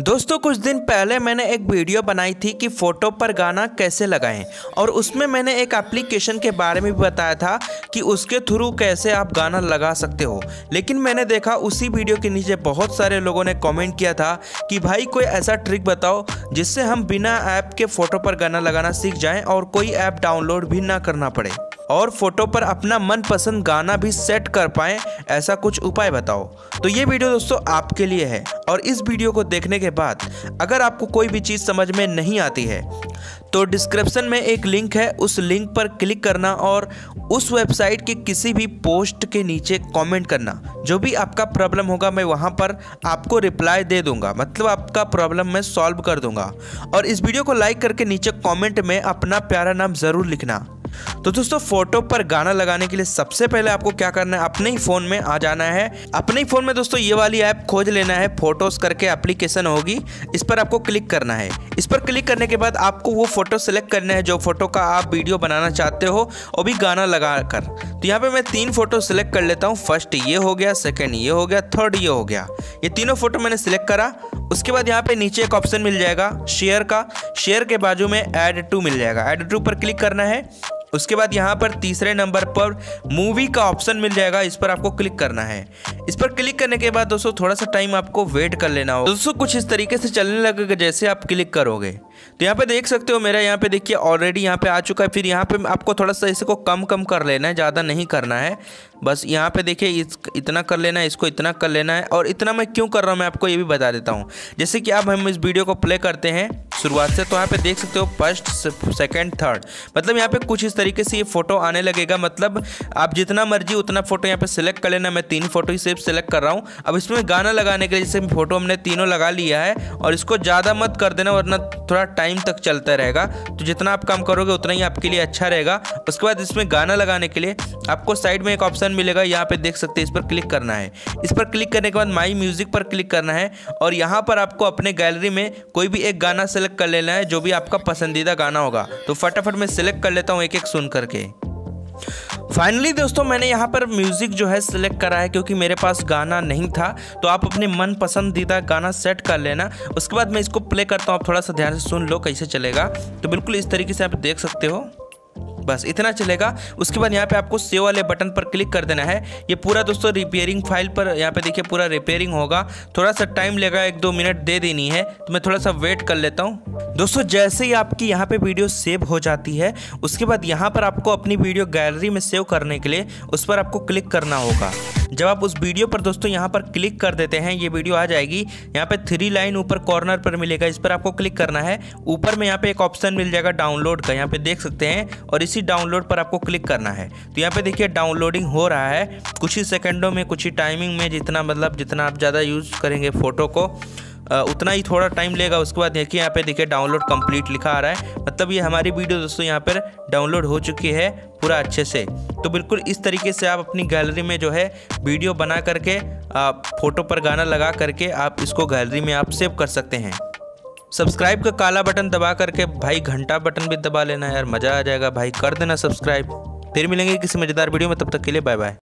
दोस्तों, कुछ दिन पहले मैंने एक वीडियो बनाई थी कि फ़ोटो पर गाना कैसे लगाएँ, और उसमें मैंने एक एप्लीकेशन के बारे में भी बताया था कि उसके थ्रू कैसे आप गाना लगा सकते हो। लेकिन मैंने देखा उसी वीडियो के नीचे बहुत सारे लोगों ने कमेंट किया था कि, भाई, कोई ऐसा ट्रिक बताओ जिससे हम बिना ऐप के फ़ोटो पर गाना लगाना सीख जाएँ और कोई ऐप डाउनलोड भी ना करना पड़े। और फ़ोटो पर अपना मनपसंद गाना भी सेट कर पाए, ऐसा कुछ उपाय बताओ। तो ये वीडियो दोस्तों आपके लिए है। और इस वीडियो को देखने के बाद, अगर आपको कोई भी चीज़ समझ में नहीं आती है तो डिस्क्रिप्शन में एक लिंक है, उस लिंक पर क्लिक करना और उस वेबसाइट के किसी भी पोस्ट के नीचे कमेंट करना। जो भी आपका प्रॉब्लम होगा, मैं वहाँ पर आपको रिप्लाई दे दूँगा। मतलब आपका प्रॉब्लम मैं सॉल्व कर दूँगा। और इस वीडियो को लाइक करके नीचे कमेंट में अपना प्यारा नाम ज़रूर लिखना। तो दोस्तों, फ़ोटो पर गाना लगाने के लिए सबसे पहले आपको क्या करना है? अपने ही फ़ोन में आ जाना है। अपने ही फ़ोन में दोस्तों, ये वाली ऐप खोज लेना है। फ़ोटोज़ करके एप्लीकेशन होगी। इस पर आपको क्लिक करना है। इस पर क्लिक करने के बाद आपको वो फ़ोटो सेलेक्ट करना है, जो फ़ोटो का आप वीडियो बनाना चाहते हो और भी गाना लगा कर तो यहाँ पे मैं तीन फ़ोटो सेलेक्ट कर लेता हूँ। फ़र्स्ट ये हो गया सेकेंड ये हो गया थर्ड ये हो गया। ये तीनों फ़ोटो मैंने सिलेक्ट करा। उसके बाद यहाँ पे नीचे एक ऑप्शन मिल जाएगा शेयर का। शेयर के बाजू में ऐड टू मिल जाएगा। ऐड टू पर क्लिक करना है। उसके बाद यहाँ पर तीसरे नंबर पर मूवी का ऑप्शन मिल जाएगा, इस पर आपको क्लिक करना है। इस पर क्लिक करने के बाद दोस्तों थोड़ा सा टाइम आपको वेट कर लेना होगा। दोस्तों, कुछ इस तरीके से चलने लगेगा जैसे आप क्लिक करोगे। तो यहाँ पे देख सकते हो, मेरा यहाँ पे देखिए ऑलरेडी यहाँ पे आ चुका है। फिर यहाँ पे आपको थोड़ा सा इसको कम कम कर लेना है, ज़्यादा नहीं करना है। बस यहाँ पे देखिए, इस, इतना कर लेना है, इसको इतना कर लेना है। और इतना मैं क्यों कर रहा हूँ, मैं आपको ये भी बता देता हूँ। जैसे कि अब हम इस वीडियो को प्ले करते हैं। शुरुआत से तो यहाँ पे देख सकते हो फ़र्स्ट सेकंड थर्ड मतलब यहाँ पे कुछ इस तरीके से ये फ़ोटो आने लगेगा। मतलब आप जितना मर्ज़ी उतना फ़ोटो यहाँ पे सिलेक्ट कर लेना। मैं तीन फ़ोटो ही सिर्फ़ सिलेक्ट कर रहा हूँ। अब इसमें गाना लगाने के लिए जैसे फ़ोटो हमने तीनों लगा लिया है, और इसको ज़्यादा मत कर देना, वरना थोड़ा टाइम तक चलता रहेगा। तो जितना आप काम करोगे, उतना ही आपके लिए अच्छा रहेगा। उसके बाद इसमें गाना लगाने के लिए आपको साइड में एक ऑप्शन मिलेगा। यहाँ पे देख सकते हैं, इस पर क्लिक करना है। इस पर क्लिक करने के बाद माई म्यूज़िक पर क्लिक करना है, और यहाँ पर आपको अपने गैलरी में कोई भी एक गाना सेलेक्ट सेलेक्ट कर लेना है, जो भी आपका पसंदीदा गाना होगा। तो फटाफट मैं सिलेक्ट कर लेता हूँ एक एक सुन करके। फाइनली दोस्तों, मैंने यहाँ पर म्यूज़िक जो है सिलेक्ट करा है, क्योंकि मेरे पास गाना नहीं था तो आप अपने मन पसंदीदा गाना सेट कर लेना। उसके बाद मैं इसको प्ले करता हूँ, आप थोड़ा सा ध्यान से सुन लो, कैसे चलेगा। तो बिल्कुल इस तरीके से आप देख सकते हो। बस इतना चलेगा। उसके बाद यहाँ पे आपको सेव वाले बटन पर क्लिक कर देना है। ये पूरा दोस्तों रिपेयरिंग फ़ाइल पर यहाँ पे देखिए पूरा रिपेयरिंग होगा। थोड़ा सा टाइम लेगा, एक दो मिनट दे देनी है। तो मैं थोड़ा सा वेट कर लेता हूँ। दोस्तों, जैसे ही आपकी यहाँ पे वीडियो सेव हो जाती है, उसके बाद यहाँ पर आपको अपनी वीडियो गैलरी में सेव करने के लिए उस पर आपको क्लिक करना होगा। जब आप उस वीडियो पर दोस्तों यहाँ पर क्लिक कर देते हैं, ये वीडियो आ जाएगी। यहाँ पे थ्री लाइन ऊपर कॉर्नर पर मिलेगा, इस पर आपको क्लिक करना है। ऊपर में यहाँ पे एक ऑप्शन मिल जाएगा डाउनलोड का, यहाँ पे देख सकते हैं, और इसी डाउनलोड पर आपको क्लिक करना है। तो यहाँ पे देखिए डाउनलोडिंग हो रहा है। कुछ ही सेकेंडों में, कुछ ही टाइमिंग में जितना मतलब जितना आप ज़्यादा यूज़ करेंगे फ़ोटो को उतना ही थोड़ा टाइम लेगा, उसके बाद देखिए यहाँ पे देखिए डाउनलोड कंप्लीट लिखा आ रहा है। मतलब ये हमारी वीडियो दोस्तों यहाँ पर डाउनलोड हो चुकी है पूरा अच्छे से। तो बिल्कुल इस तरीके से आप अपनी गैलरी में जो है वीडियो बना करके, आप फ़ोटो पर गाना लगा करके आप इसको गैलरी में आप सेव कर सकते हैं। सब्सक्राइब का काला बटन दबा करके, भाई घंटा बटन भी दबा लेना यार, मज़ा आ जाएगा भाई, कर देना सब्सक्राइब फिर मिलेंगे किसी मज़ेदार वीडियो में, तब तक के लिए बाय बाय